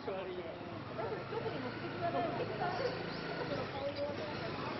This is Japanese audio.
特に目的はないん、の顔